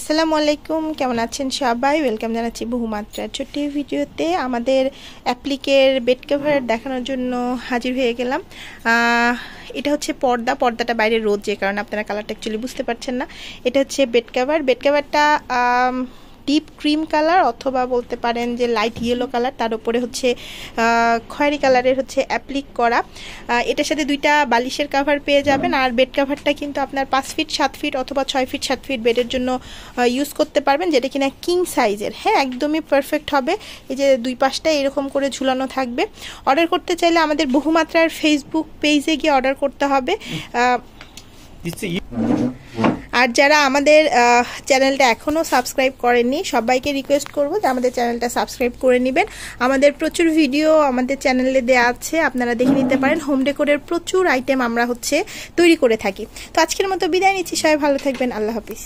আসসালামু আলাইকুম, কেমন আছেন সবাই? ওয়েলকাম জানাচ্ছি বহুমাত্রার ছোট্ট ভিডিওতে। আমাদের অ্যাপ্লিকের বেড কভার দেখানোর জন্য হাজির হয়ে গেলাম। এটা হচ্ছে পর্দা, পর্দাটা বাইরে রোদ যে কারণে আপনারা কালারটা অ্যাকচুয়ালি বুঝতে পারছেন না। এটা হচ্ছে বেড কভার বেড কভারটা ডিপ ক্রিম কালার অথবা বলতে পারেন যে লাইট ইয়েলো কালার, তার উপরে হচ্ছে খয়েরি কালারের হচ্ছে অ্যাপ্লিক করা। এটার সাথে দুইটা বালিশের কাভার পেয়ে যাবেন আর বেড কাভারটা কিন্তু আপনার পাঁচ ফিট সাত ফিট অথবা ছয় ফিট সাত ফিট বেডের জন্য ইউজ করতে পারবেন, যেটা কিনা কিং সাইজের হ্যাঁ একদমই পারফেক্ট হবে। এই যে দুই পাশটা এরকম করে ঝুলানো থাকবে। অর্ডার করতে চাইলে আমাদের বহুমাত্রার ফেসবুক পেজে গিয়ে অর্ডার করতে হবে। আর যারা আমাদের চ্যানেলটা এখনও সাবস্ক্রাইব করেননি, সবাইকে রিকোয়েস্ট করব যে আমাদের চ্যানেলটা সাবস্ক্রাইব করে নেবেন। আমাদের প্রচুর ভিডিও আমাদের চ্যানেলে দেওয়া আছে, আপনারা দেখে নিতে পারেন। হোম ডেকোরের প্রচুর আইটেম আমরা হচ্ছে তৈরি করে থাকি। তো আজকের মতো বিদায় নিচ্ছি, সবাই ভালো থাকবেন, আল্লাহ হাফিজ।